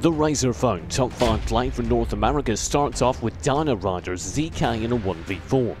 The Razer Phone top 5 play for North America starts off with Dino Riders ZK in a 1v4.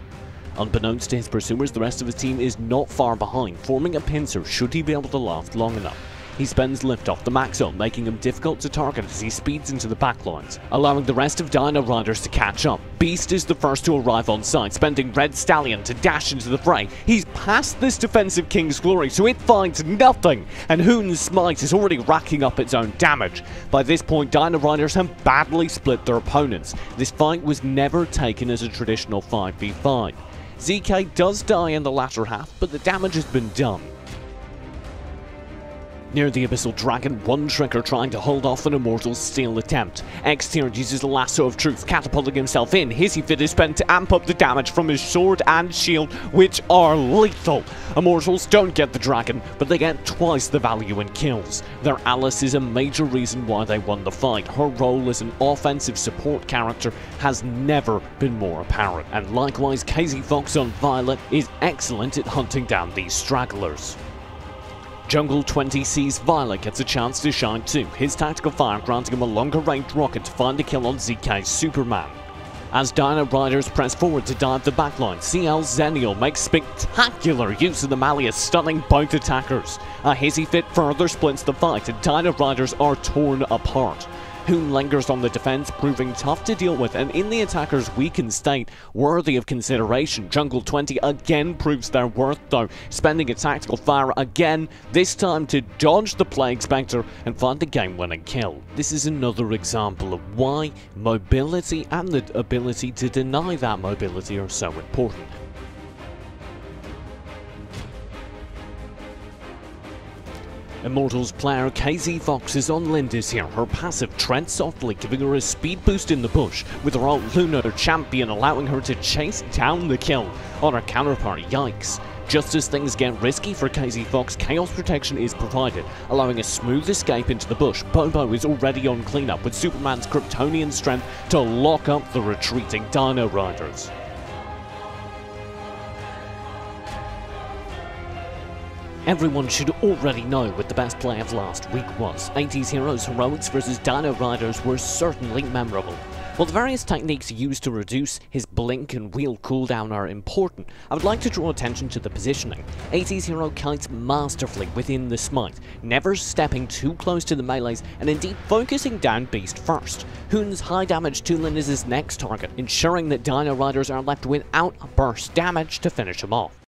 Unbeknownst to his pursuers, the rest of his team is not far behind, forming a pincer should he be able to last long enough. He spends lift off the Maxo, making him difficult to target as he speeds into the backlines, allowing the rest of Dino Riders to catch up. Beast is the first to arrive on site, spending Red Stallion to dash into the fray. He's past this defensive King's Glory, so it finds nothing, and Hoon's Smite is already racking up its own damage. By this point, Dino Riders have badly split their opponents. This fight was never taken as a traditional 5v5. ZK does die in the latter half, but the damage has been done. Near the Abyssal Dragon, one Shriker trying to hold off an Immortal's steal attempt. X-Tier uses the Lasso of Truth, catapulting himself in. His Fit is spent to amp up the damage from his sword and shield, which are lethal. Immortals don't get the dragon, but they get twice the value in kills. Their Alice is a major reason why they won the fight. Her role as an offensive support character has never been more apparent. And likewise, KZ Fox on Violet is excellent at hunting down these stragglers. Jungle 20 sees Violet gets a chance to shine too, his tactical fire granting him a longer range rocket to find a kill on ZK's Superman. As Dino Riders press forward to dive the backline, CL Zenial makes spectacular use of the Malleus, stunning both attackers. A hazy Fit further splits the fight and Dino Riders are torn apart. Hoon lingers on the defense, proving tough to deal with, and in the attacker's weakened state, worthy of consideration. Jungle 20 again proves their worth though, spending a tactical fire again, this time to dodge the Plague Spectre and find the game-winning kill. This is another example of why mobility and the ability to deny that mobility are so important. Immortals player KZ Fox is on Lindis here, her passive tread softly giving her a speed boost in the bush, with her alt Lunar Champion allowing her to chase down the kill on her counterpart, yikes. Just as things get risky for KZ Fox, Chaos Protection is provided, allowing a smooth escape into the bush. Bobo is already on cleanup with Superman's Kryptonian strength to lock up the retreating Dino Riders. Everyone should already know what the best play of last week was. 80s Heroes Heroics versus Dino Riders were certainly memorable. While the various techniques used to reduce his blink and wheel cooldown are important, I would like to draw attention to the positioning. 80s Hero kites masterfully within the smite, never stepping too close to the melees and indeed focusing down Beast first. Hoon's high damage Tulen is his next target, ensuring that Dino Riders are left without burst damage to finish him off.